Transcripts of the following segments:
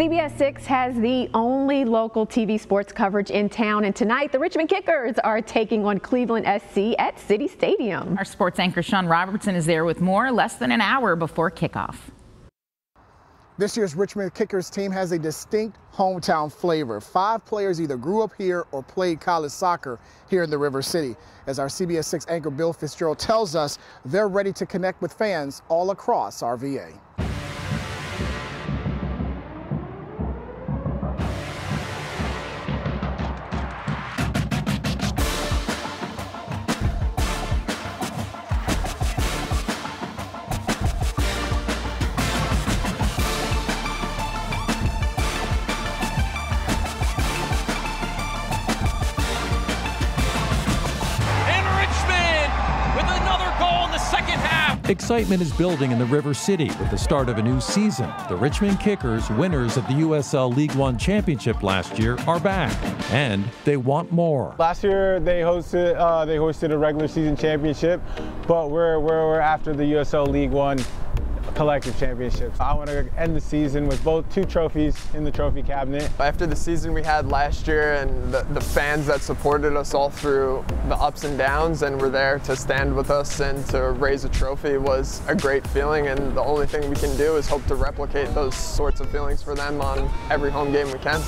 CBS 6 has the only local TV sports coverage in town, and tonight the Richmond Kickers are taking on Cleveland SC at City Stadium. Our sports anchor Sean Robertson is there with more less than an hour before kickoff. This year's Richmond Kickers team has a distinct hometown flavor. Five players either grew up here or played college soccer here in the River City. As our CBS 6 anchor Bill Fitzgerald tells us, they're ready to connect with fans all across RVA. Excitement is building in the River City with the start of a new season. The Richmond Kickers, winners of the USL League One championship last year, are back, and they want more. Last year they hosted uh, they hosted a regular season championship, but we're, we're, we're after the USL League One collective championships. I want to end the season with both two trophies in the trophy cabinet. After the season we had last year and the, the, fans that supported us all through the ups and downs and were there to stand with us and to raise a trophy was a great feeling and the only thing we can do is hope to replicate those sorts of feelings for them on every home game we can.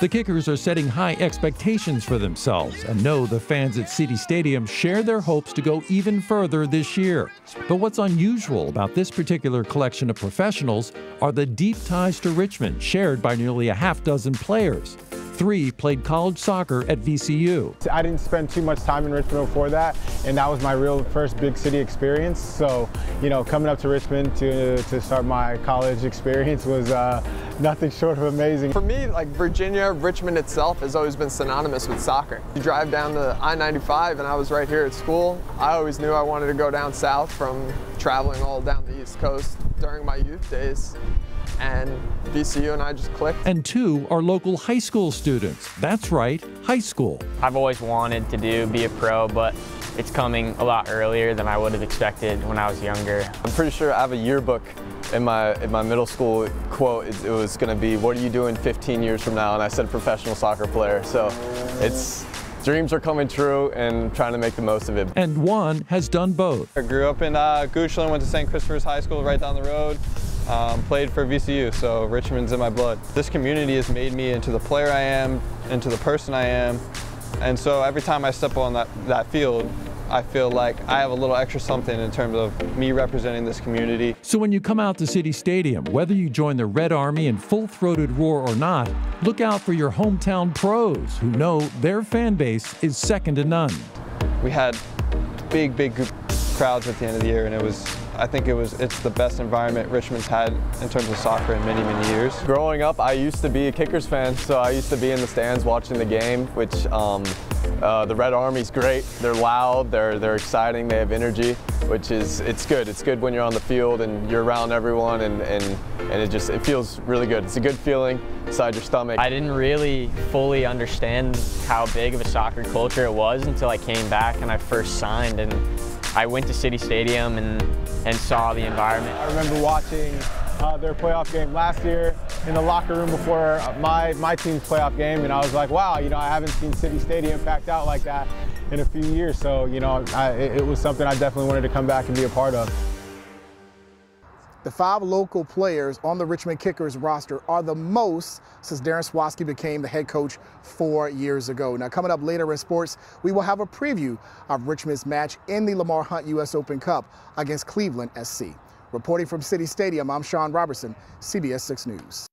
The Kickers are setting high expectations for themselves and know the fans at City Stadium share their hopes to go even further this year. But what's unusual about this particular collection of professionals are the deep ties to Richmond shared by nearly a half dozen players. Three played college soccer at VCU. I didn't spend too much time in Richmond before that, and that was my real first big city experience. So, you know, coming up to Richmond to, to start my college experience was uh, nothing short of amazing. For me, like Virginia, Richmond itself has always been synonymous with soccer. You drive down the I-95 and I was right here at school. I always knew I wanted to go down south from traveling all down the East Coast during my youth days and VCU and I just clicked. And two are local high school students. That's right, high school. I've always wanted to do be a pro, but it's coming a lot earlier than I would have expected when I was younger. I'm pretty sure I have a yearbook in my in my middle school quote. It, it was going to be, "What are you doing 15 years from now?" And I said, "Professional soccer player." So it's dreams are coming true and trying to make the most of it. And one has done both. I grew up in uh, Goochland, went to St. Christopher's High School right down the road. Um, played for VCU, so Richmond's in my blood. This community has made me into the player I am, into the person I am, and so every time I step on that, that field, I feel like I have a little extra something in terms of me representing this community. So when you come out to City Stadium, whether you join the Red Army in full-throated roar or not, look out for your hometown pros who know their fan base is second to none. We had big, big crowds at the end of the year, and it was I think it was it's the best environment Richmond's had in terms of soccer in many, many years. Growing up, I used to be a Kickers fan, so I used to be in the stands watching the game, which um, uh, the Red Army's great. They're loud, they're, they're exciting, they have energy, which is, it's good. It's good when you're on the field and you're around everyone and, and, and it just, it feels really good. It's a good feeling inside your stomach. I didn't really fully understand how big of a soccer culture it was until I came back and I first signed and I went to City Stadium and, and saw the environment. I remember watching uh, their playoff game last year in the locker room before my, my team's playoff game, and I was like, wow, you know, I haven't seen City Stadium packed out like that in a few years. So, you know, I, it was something I definitely wanted to come back and be a part of. The five local players on the Richmond Kickers roster are the most since Darren Sawatzky became the head coach four years ago. Now, coming up later in sports, we will have a preview of Richmond's match in the Lamar Hunt U.S. Open Cup against Cleveland SC. Reporting from City Stadium, I'm Sean Robertson, CBS 6 News.